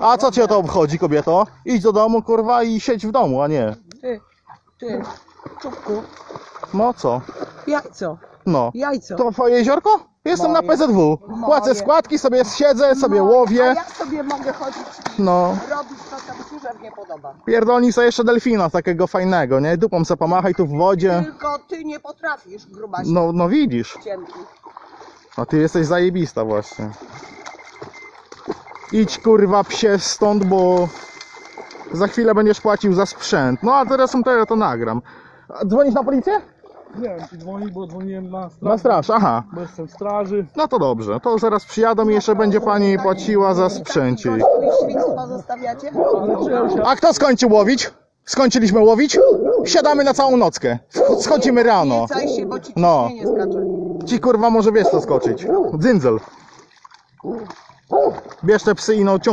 A co cię to obchodzi, kobieto? Idź do domu, kurwa, i siedź w domu, a nie. Ty, ty, czubku, No co? jajco, No. jajco. To twoje jeziorko? Jestem na Moje. PZW. Płacę Moje. składki, sobie siedzę, sobie No, A łowię. ja sobie mogę chodzić, No. robić to, co mi się żadnie podoba. Pierdolnij sobie jeszcze delfina takiego fajnego, nie? Dupą se pomachaj tu w wodzie. Tylko ty nie potrafisz, grubaś No, no widzisz. cienki. A ty jesteś zajebista właśnie. Idź kurwa psie stąd, bo za chwilę będziesz płacił za sprzęt. No a teraz są to ja to nagram. A Dzwonisz na policję? Nie wiem, czy dzwoni, bo dzwoniłem na straż. Na straż, aha. Bo jestem w straży. No to dobrze, to zaraz przyjadą i jeszcze będzie pani płaciła za sprzęcik. Zostawiacie? A kto skończył łowić? Skończyliśmy łowić? Siadamy na całą nockę. Schodzimy rano. Caj się, bo ci No. ciśnienie skacze. Ci kurwa może wiesz co skoczyć. Dzyndzel. Bierz te psy i no ciąg.